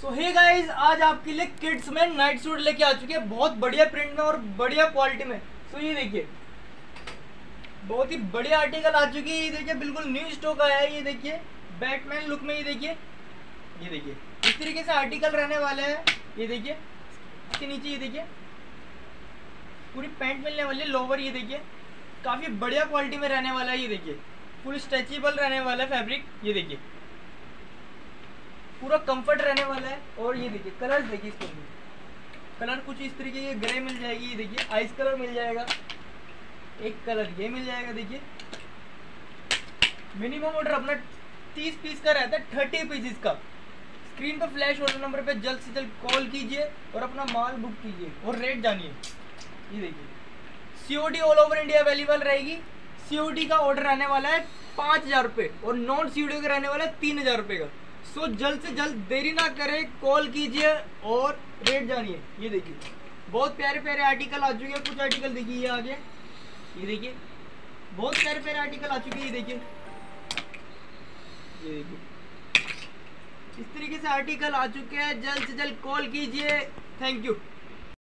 सो hey guys आज आपके लिए किड्स में नाइट सूट लेके आ चुके हैं। बहुत बढ़िया प्रिंट में और बढ़िया क्वालिटी में। सो so, ये देखिए। बहुत ही बढ़िया आर्टिकल आ चुकी है। ये देखिए बिल्कुल न्यू स्टॉक आया है। ये देखिए बैटमैन लुक में ये देखिए। ये देखिए इस तरीके से आर्टिकल रहने वाले हैं। ये देखिए इसके नीचे ये देखिए। पूरी पैंट मिलने वाली है। लोवर ये देखिए। काफ़ी बढ़िया क्वालिटी में रहने वाला है। ये देखिए फुल स्ट्रेचेबल रहने वाला है फैब्रिक ये देखिए। पूरा कंफर्ट रहने वाला है। और ये देखिए कलर देखिए इसके अंदर। कलर कुछ इस तरीके की ग्रे मिल जाएगी, ये देखिए आइस कलर मिल जाएगा। एक कलर ये मिल जाएगा, देखिए। मिनिमम ऑर्डर अपना तीस पीस का रहता है थर्टी पीसेस का। स्क्रीन पर फ्लैश ऑर्डर नंबर पे जल्द से जल्द कॉल कीजिए और अपना माल बुक कीजिए और रेट जानिए। ये देखिए। COD all over India available रहेगी। सीओडी का ऑर्डर रहने वाला है पाँच हज़ार रुपये और नॉन सी सीओडी का रहने वाला है तीन हज़ार रुपये का। सो जल्द से जल्द देरी ना करें कॉल कीजिए और रेट जानिए। ये देखिए, बहुत प्यारे प्यारे आर्टिकल आ चुके हैं। कुछ आर्टिकल देखिए ये आगे। ये देखिए, बहुत प्यारे प्यारे आर्टिकल आ चुके हैं। ये देखिए। ये देखिए। इस तरीके से आर्टिकल आ चुके हैं। जल्द से जल्द कॉल कीजिए। Thank you